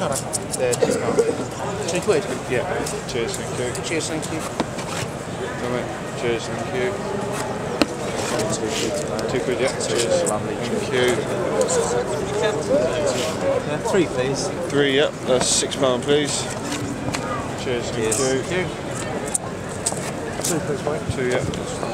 much are they? The discount. Two quid? Yeah. Cheers, thank you. Cheers, thank you. No, mate. Cheers, thank you. Two quid, yeah. Cheers. Lovely. Thank you. Uh, three, please. Three, yeah. That's six pound, please. Cheers, thank you. Thank you. Two, yeah. mate. Two, Yeah.